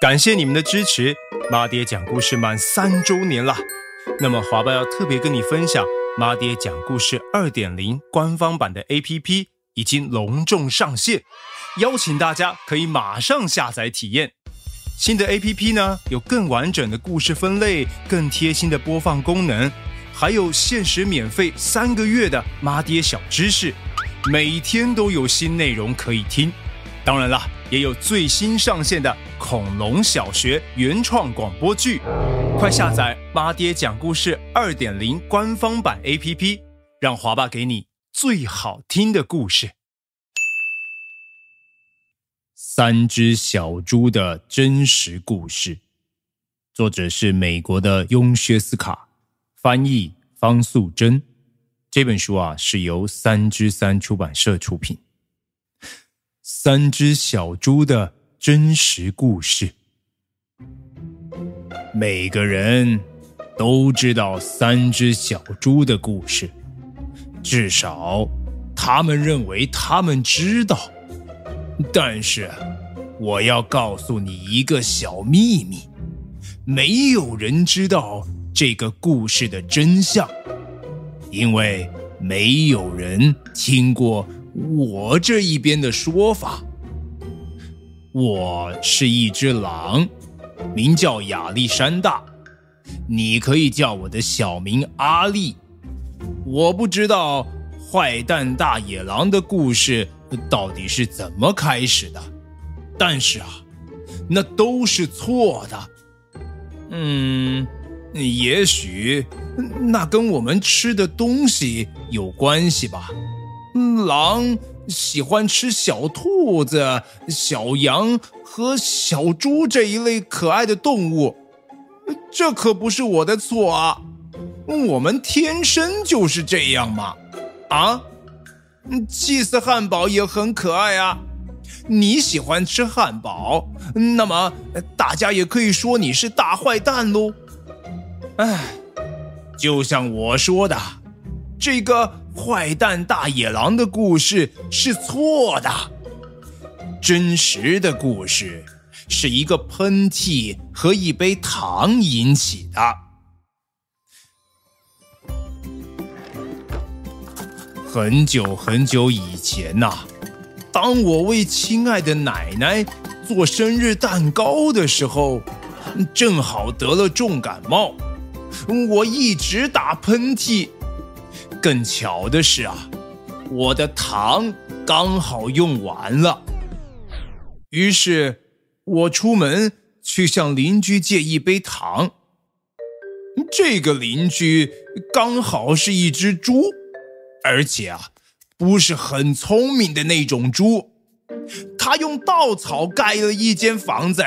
感谢你们的支持，妈爹讲故事满三周年了。那么华爸要特别跟你分享，妈爹讲故事二点零官方版的 APP 已经隆重上线，邀请大家可以马上下载体验。新的 APP 呢，有更完整的故事分类、更贴心的播放功能，还有限时免费三个月的妈爹小知识。每天都有新内容可以听，当然了，也有最新上线的恐龙小学原创广播剧。快下载“妈爹讲故事二点零”官方版 APP，让华爸给你最好听的故事。三只小猪的真实故事，作者是美国的雍薛斯卡，翻译方素珍。这本书啊，是由三之三出版社出品。三只小猪的真实故事，每个人都知道三只小猪的故事，至少他们认为他们知道。但是，我要告诉你一个小秘密：没有人知道这个故事的真相。因为没有人听过我这一边的说法。我是一只狼，名叫亚历山大，你可以叫我的小名阿力。我不知道坏蛋大野狼的故事到底是怎么开始的，但是啊，那都是错的。嗯。也许那跟我们吃的东西有关系吧。狼喜欢吃小兔子、小羊和小猪这一类可爱的动物，这可不是我的错啊。我们天生就是这样嘛。啊，祭祀汉堡也很可爱啊。你喜欢吃汉堡，那么大家也可以说你是大坏蛋喽。哎，就像我说的，这个坏蛋大野狼的故事是错的。真实的故事是一个喷嚏和一杯糖引起的。很久很久以前呐，当我为亲爱的奶奶做生日蛋糕的时候，正好得了重感冒。我一直打喷嚏，更巧的是啊，我的糖刚好用完了。于是，我出门去向邻居借一杯糖。这个邻居刚好是一只猪，而且啊，不是很聪明的那种猪。他用稻草盖了一间房子，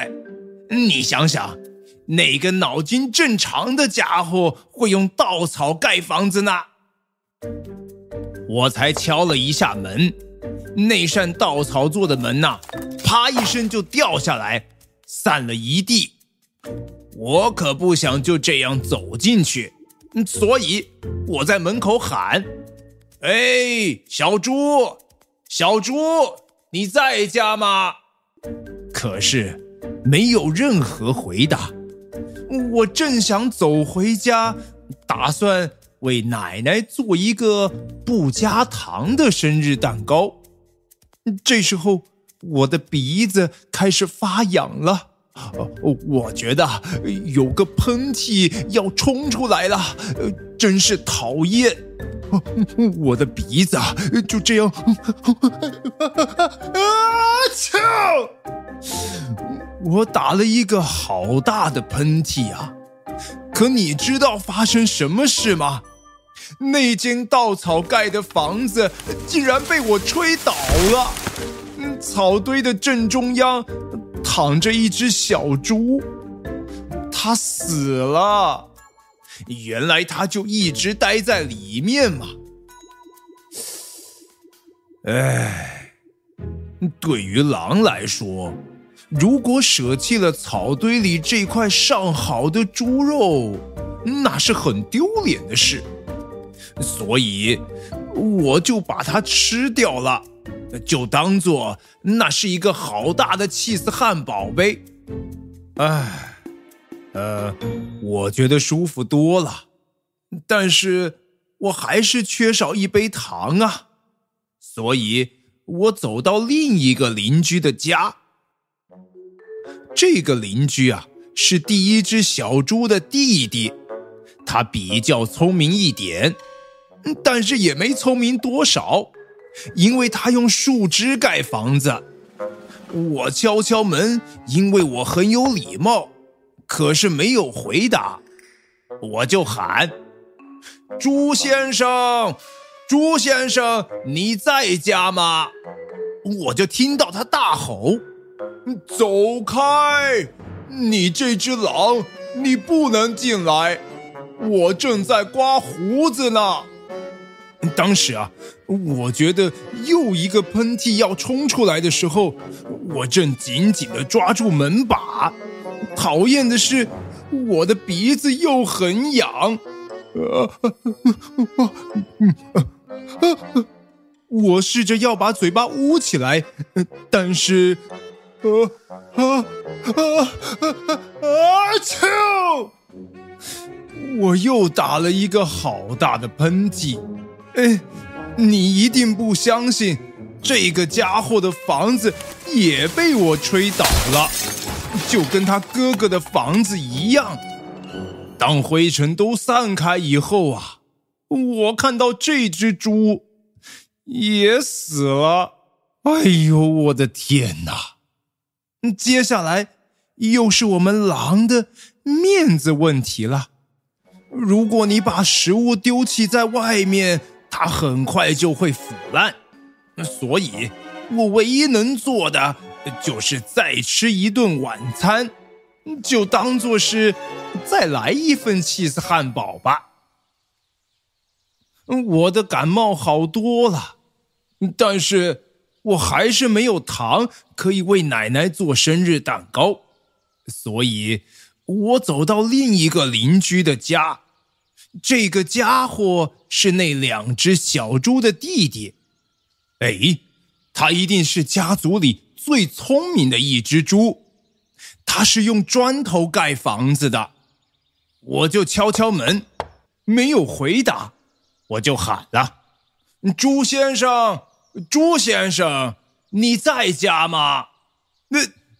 你想想。哪个脑筋正常的家伙会用稻草盖房子呢？我才敲了一下门，那扇稻草做的门呐，啪一声就掉下来，散了一地。我可不想就这样走进去，所以我在门口喊：“哎，小猪，小猪，你在家吗？”可是没有任何回答。我正想走回家，打算为奶奶做一个不加糖的生日蛋糕。这时候，我的鼻子开始发痒了，我觉得有个喷嚏要冲出来了，真是讨厌！我的鼻子就这样，啊！操！我打了一个好大的喷嚏啊！可你知道发生什么事吗？那间稻草盖的房子竟然被我吹倒了。草堆的正中央躺着一只小猪，它死了。原来它就一直待在里面嘛。哎，对于狼来说。如果舍弃了草堆里这块上好的猪肉，那是很丢脸的事，所以我就把它吃掉了，就当做那是一个好大的气死汉堡呗。唉，呃，我觉得舒服多了，但是我还是缺少一杯糖啊，所以我走到另一个邻居的家。这个邻居啊，是第一只小猪的弟弟，他比较聪明一点，但是也没聪明多少，因为他用树枝盖房子。我敲敲门，因为我很有礼貌，可是没有回答，我就喊：“朱先生，朱先生，你在家吗？”我就听到他大吼：“走开！你这只狼，你不能进来！我正在刮胡子呢。”当时啊，我觉得又一个喷嚏要冲出来的时候，我正紧紧的抓住门把。讨厌的是，我的鼻子又很痒。我试着要把嘴巴捂起来，但是，啊啊啊啊啊！秋，我又打了一个好大的喷嚏。哎，你一定不相信，这个家伙的房子也被我吹倒了，就跟他哥哥的房子一样。当灰尘都散开以后啊，我看到这只猪也死了。哎呦，我的天哪！接下来又是我们狼的面子问题了。如果你把食物丢弃在外面，它很快就会腐烂，所以我唯一能做的就是再吃一顿晚餐，就当做是再来一份气死汉堡吧。我的感冒好多了，但是我还是没有糖可以为奶奶做生日蛋糕，所以我走到另一个邻居的家。这个家伙是那两只小猪的弟弟，哎，他一定是家族里最聪明的一只猪。他是用砖头盖房子的。我就敲敲门，没有回答，我就喊了：“猪先生，猪先生，你在家吗？”那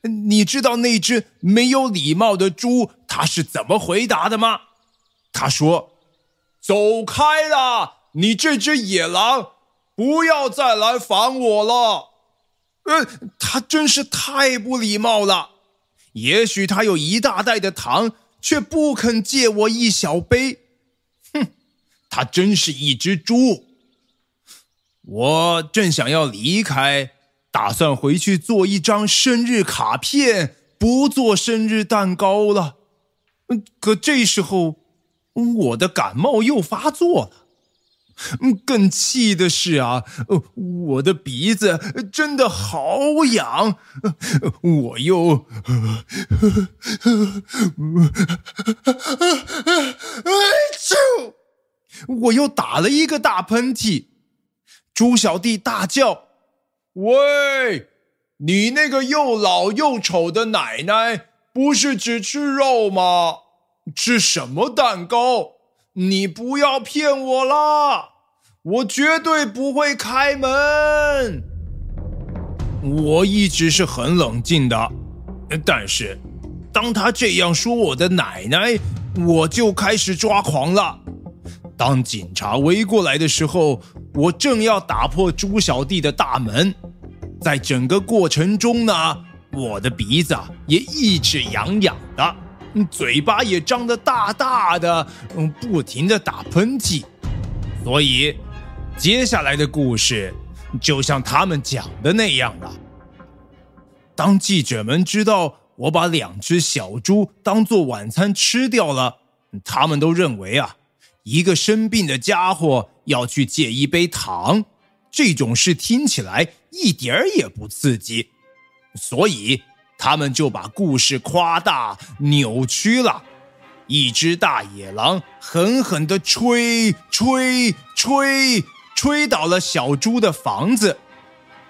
你知道那只没有礼貌的猪他是怎么回答的吗？他说。走开啦！你这只野狼，不要再来烦我了。呃，他真是太不礼貌了。也许他有一大袋的糖，却不肯借我一小杯。哼，他真是一只猪。我正想要离开，打算回去做一张生日卡片，不做生日蛋糕了。嗯，可这时候。我的感冒又发作了，更气的是啊，我的鼻子真的好痒，我又，我又打了一个大喷嚏。猪小弟大叫：“喂，你那个又老又丑的奶奶，不是只吃肉吗？”吃什么蛋糕？你不要骗我啦！我绝对不会开门。我一直是很冷静的，但是当他这样说我的奶奶，我就开始抓狂了。当警察围过来的时候，我正要打破猪小弟的大门，在整个过程中呢，我的鼻子也一直痒痒的。嘴巴也张得大大的，嗯，不停的打喷嚏，所以接下来的故事就像他们讲的那样了。当记者们知道我把两只小猪当做晚餐吃掉了，他们都认为啊，一个生病的家伙要去借一杯糖，这种事听起来一点儿也不刺激，所以。他们就把故事夸大、扭曲了。一只大野狼狠狠地吹、吹、吹，吹倒了小猪的房子。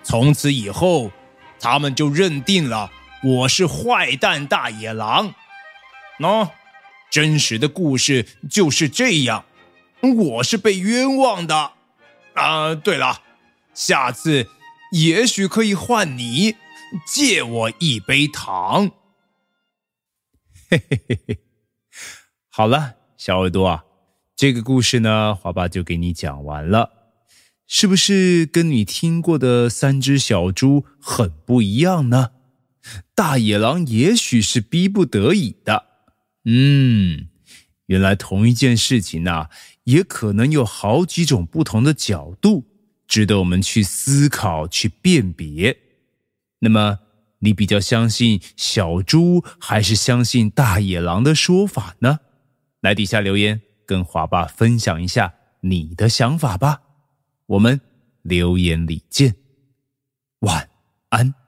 从此以后，他们就认定了我是坏蛋大野狼。喏，真实的故事就是这样。我是被冤枉的。啊，对了，下次也许可以换你借我一杯糖。嘿嘿嘿嘿，好了，小耳朵啊，这个故事呢，华爸就给你讲完了。是不是跟你听过的三只小猪很不一样呢？大野狼也许是逼不得已的。嗯，原来同一件事情呢，也可能有好几种不同的角度，值得我们去思考、去辨别。那么，你比较相信小猪，还是相信大野狼的说法呢？来底下留言，跟华爸分享一下你的想法吧。我们留言里见，晚安。